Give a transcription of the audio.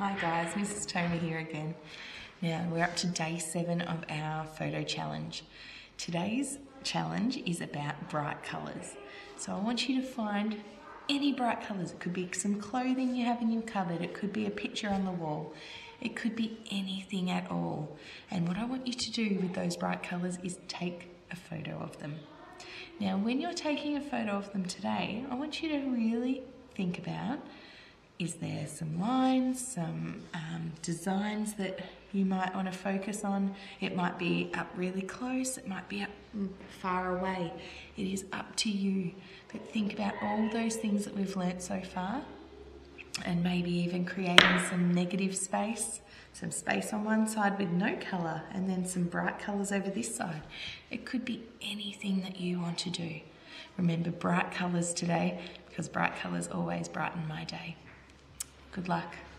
Hi guys, Mrs. Tony here again. Now we're up to day seven of our photo challenge. Today's challenge is about bright colours. So I want you to find any bright colours. It could be some clothing you have in your cupboard, it could be a picture on the wall, it could be anything at all. And what I want you to do with those bright colours is take a photo of them. Now, when you're taking a photo of them today, I want you to really think about is there some lines, some um, designs that you might want to focus on? It might be up really close, it might be up far away. It is up to you. But think about all those things that we've learnt so far and maybe even creating some negative space, some space on one side with no colour and then some bright colours over this side. It could be anything that you want to do. Remember bright colours today because bright colours always brighten my day. Good luck.